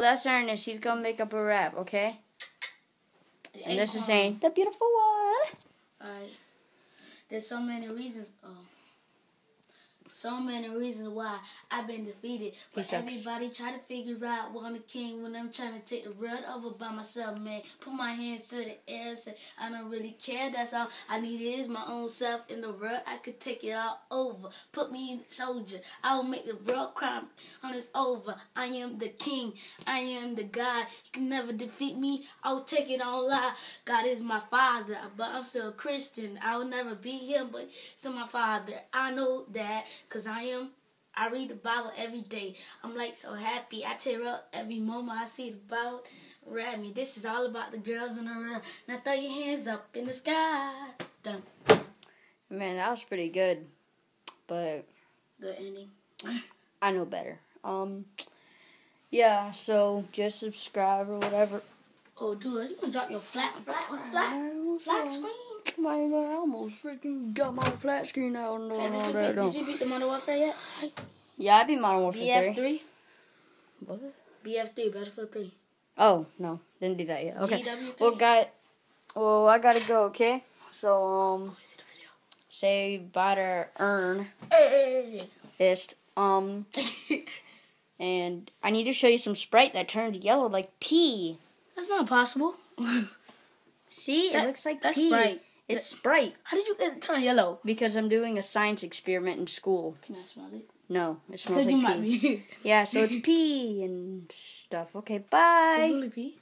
that's Ernest. He's gonna make up a rap, okay? And this is saying the beautiful one. Alright. There's so many reasons. Oh. So many reasons why I've been defeated. But everybody try to figure out what I'm the king when I'm trying to take the world over by myself, man. Put my hands to the air, say I don't really care. That's all I need is my own self in the world. I could take it all over. Put me in the soldier. I will make the world cry when it's over. I am the king. I am the God. You can never defeat me. I will take it all lie. God is my father, but I'm still a Christian. I will never be him, but still my father. I know that because I am. I read the Bible every day. I'm like so happy. I tear up every moment I see the Bible. Read me. This is all about the girls in the room. Now throw your hands up in the sky. Done. Man, that was pretty good, but Good ending. I know better. Um, yeah. So just subscribe or whatever. Oh, dude, you gonna drop your flat, flat, flat, flat screen? Man, I almost freaking got my flat screen out and Hey, all did, you that. beat, did you beat the Modern Warfare yet? Yeah, I beat Modern Warfare BF 3. three. What? BF three. Battlefield three. Oh no, didn't do that yet. Okay. GW3. Well, got. Well, I gotta go. Okay. So um, Let me see the say to Earn ist um, and I need to show you some Sprite that turned yellow like pee. That's not possible. See, That- it looks like that's pee. Sprite. It's Sprite How did you get it turn yellow? because I'm doing a science experiment in school. Can I smell it? No, it smells like pee. Yeah, so it's pee and stuff. Okay, bye. Really pee.